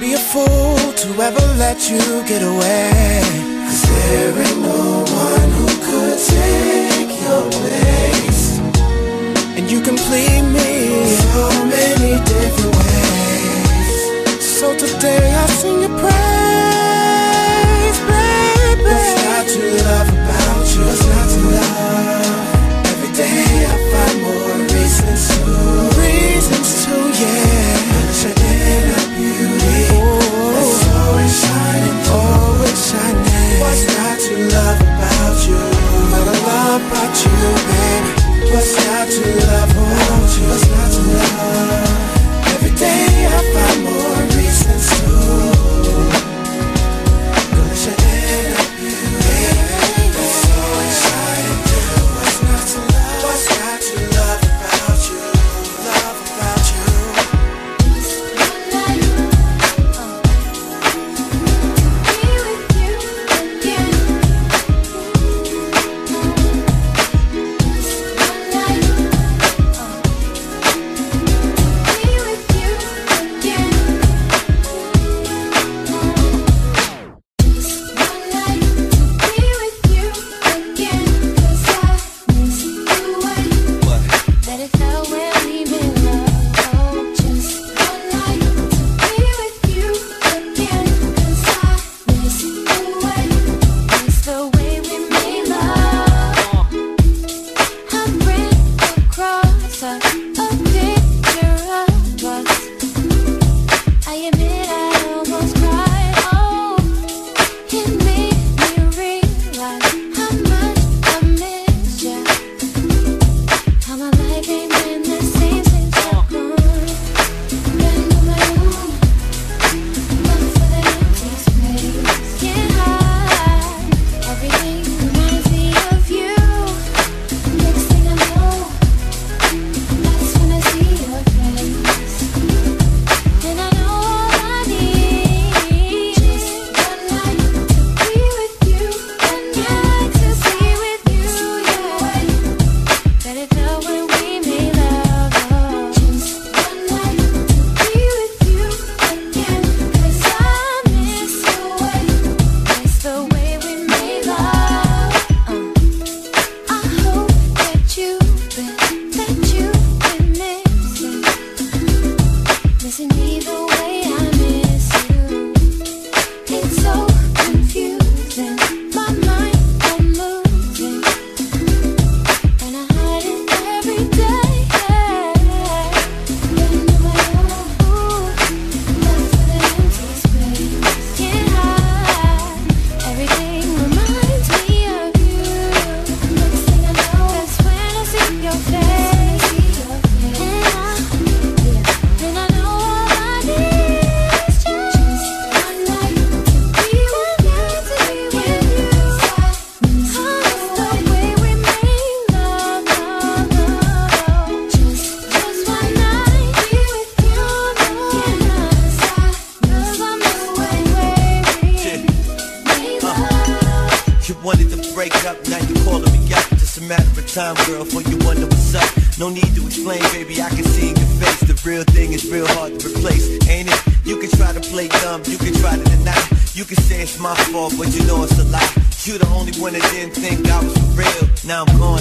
be a fool to ever let you get away. Cause there ain't no one who could take your place? And you can complete me so many different ways. So today I sing a prayer. you, baby? What's not to love?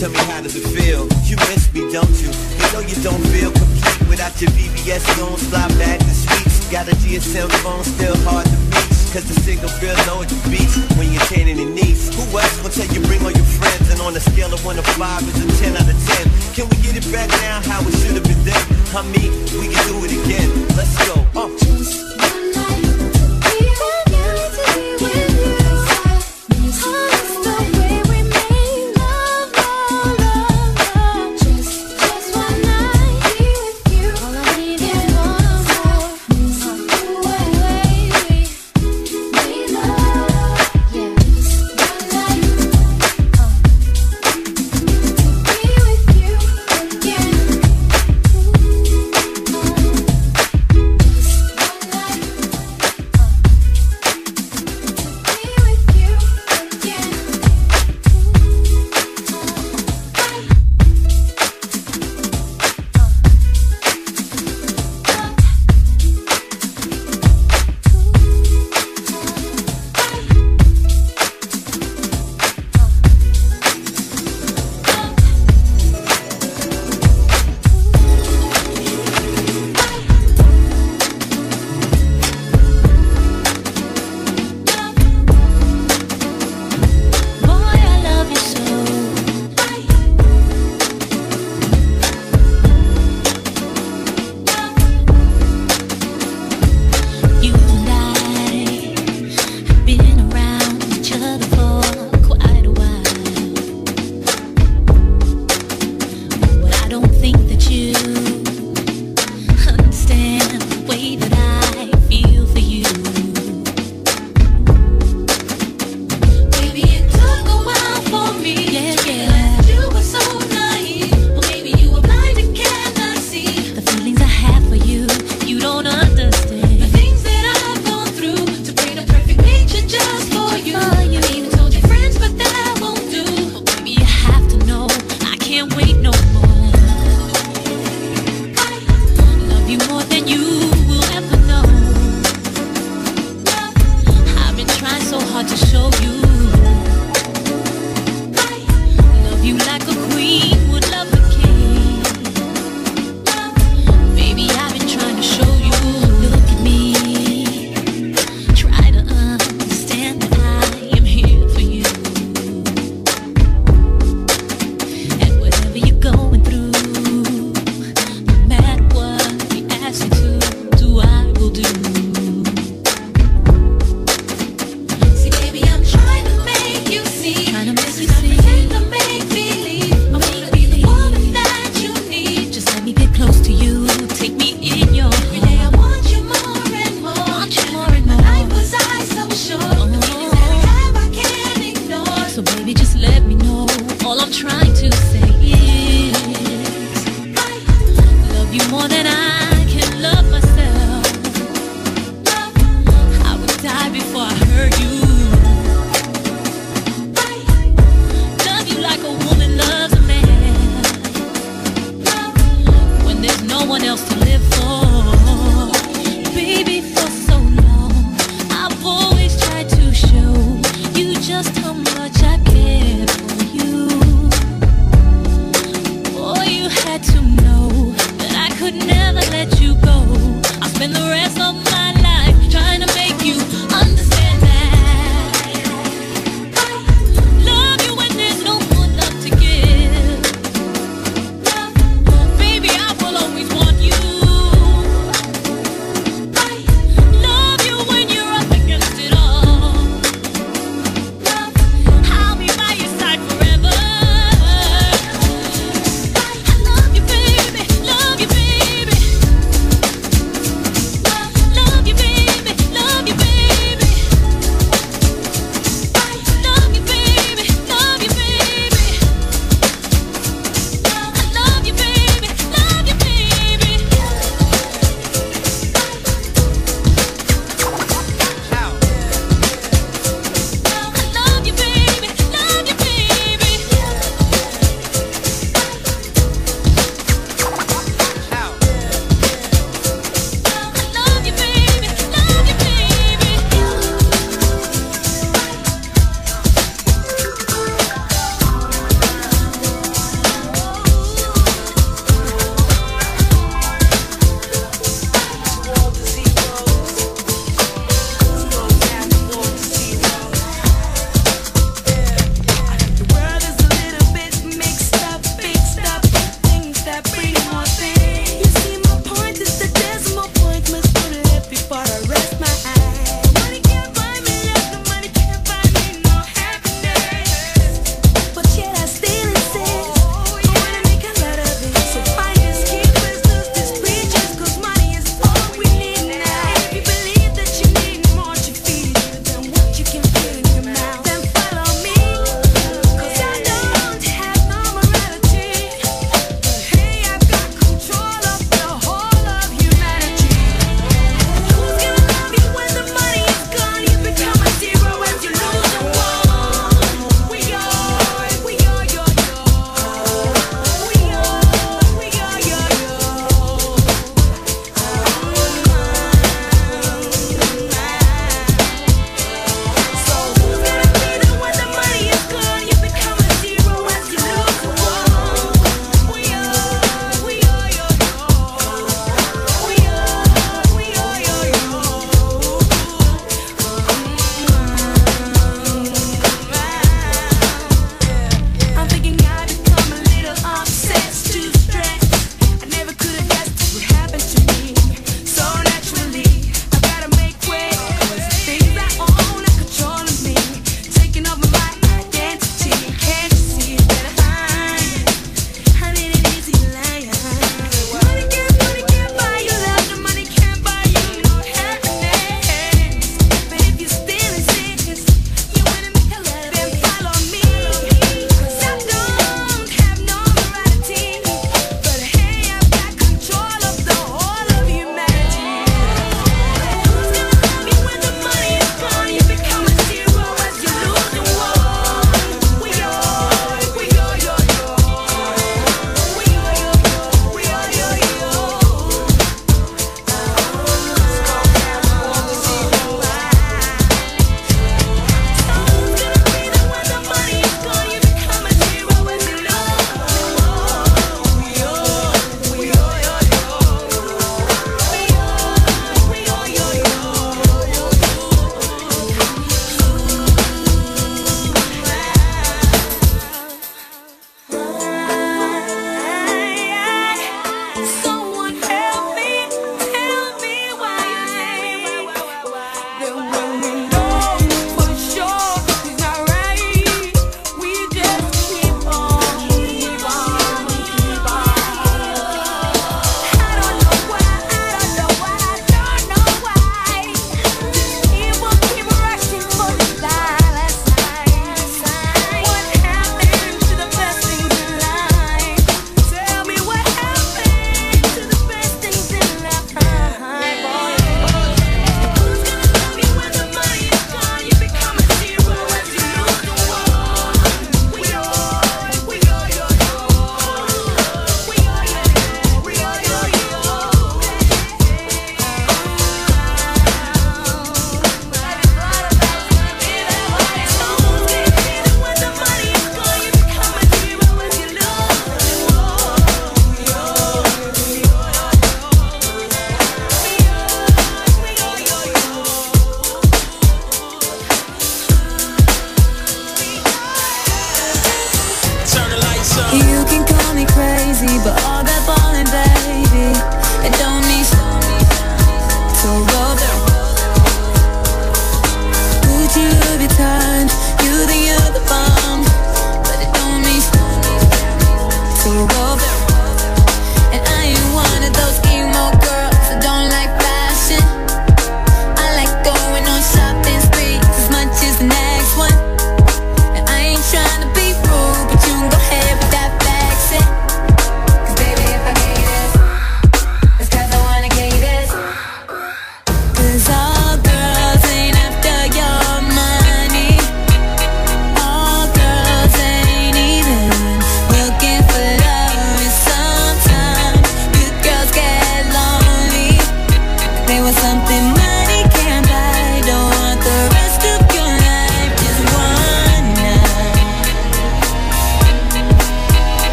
Tell me how does it feel? You miss me, don't you? You know you don't feel complete without your BBS don't slide back to speech. Got a GSM phone, still hard to reach. Cause the single girl know it beats when you're 10 and your niece. Who else gonna tell you bring all your friends? And on a scale of 1 to 5 is a 10 out of 10. Can we get it back now how it should have been then? I mean, we can do it again.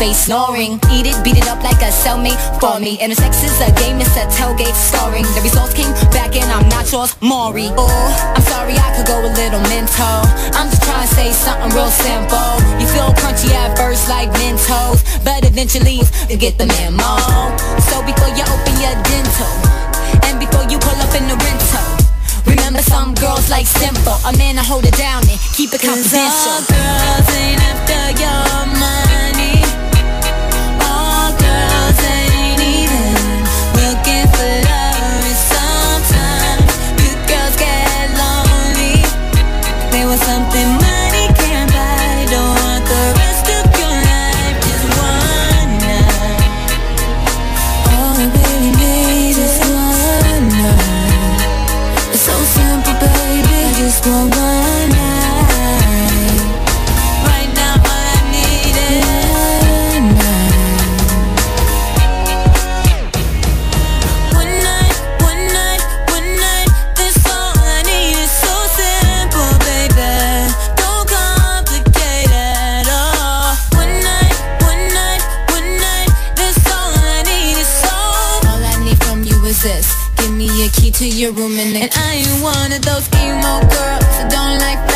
face snoring. Eat it, beat it up like a cellmate for me. And the sex is a game, it's a tailgate scoring The results came back and I'm not yours, Maury. Oh, I'm sorry I could go a little mental. I'm just trying to say something real simple. You feel crunchy at first like Mentos But eventually you get the memo. So before you open your dental And before you pull up in the rental Remember some girls like simple. A man to hold it down and keep it confidential. girls ain't after your money. your room and, and I ain't one of those emo girls that don't like